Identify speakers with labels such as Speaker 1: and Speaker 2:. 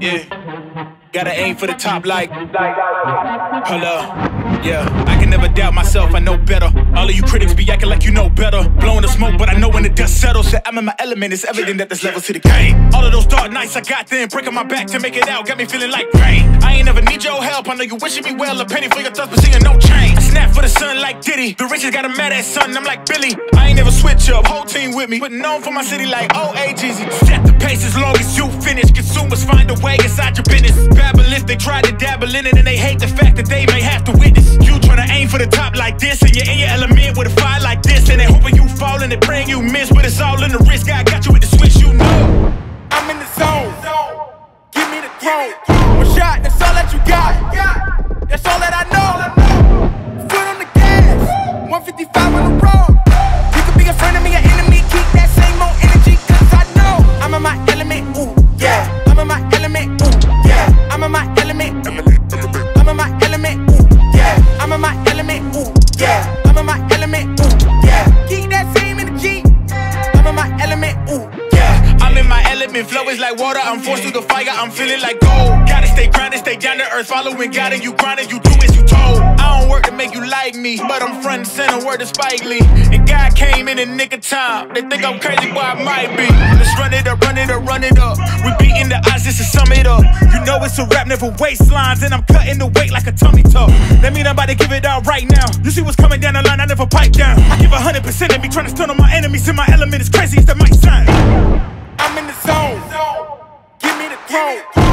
Speaker 1: Yeah. Gotta aim for the top like. Hello. Yeah. I can never doubt myself, I know better. All of you critics be acting like you know better. Blowing the smoke, but I know when the dust settles that I'm in my element. It's evident that there's levels to the game. All of those dark nights I got then, breaking my back to make it out, got me feeling like rain. I ain't never need your help. I know you wishing me well, a penny for your thoughts, but seeing no change. I for the sun like Diddy. The riches got a mad ass son, I'm like Billy. I ain't never switch up, whole team with me. Putting on for my city like OAGZ. Set the pace as long as you finish. Consumers find a way inside your business. Babble if they try to dabble in it and they hate the fact that they may have to witness. You tryna aim for the top like this, and you're in your element with a fire like this, and they hoping you fall and they praying you miss, but it's all in the risk. God got you with the switch, you know.
Speaker 2: I'm in the zone. Give me the throne. One shot, that's all that you got. That's all that I know. Yeah. I'm in my element. Ooh, yeah. Keep that same energy. I'm in my element. Ooh, yeah.
Speaker 1: I'm in my element, flow is like water. I'm forced through the fire, I'm feeling like gold. Stay down to earth, following God, and you grinding, you do as you told. I don't work to make you like me, but I'm front and center, word to Spike Lee. And God came in the nick of time. They think I'm crazy, but I might be. Let's run it up, run it up, run it up. We beating the odds just to sum it up. You know it's a rap, never waste lines, and I'm cutting the weight like a tummy tuck. That mean I'm about to give it out right now. You see what's coming down the line, I never pipe down. I give a hundred percent of me, trying to stun on my enemies, in my element is crazy as that might sound.
Speaker 2: I'm in the zone. Give me the throne.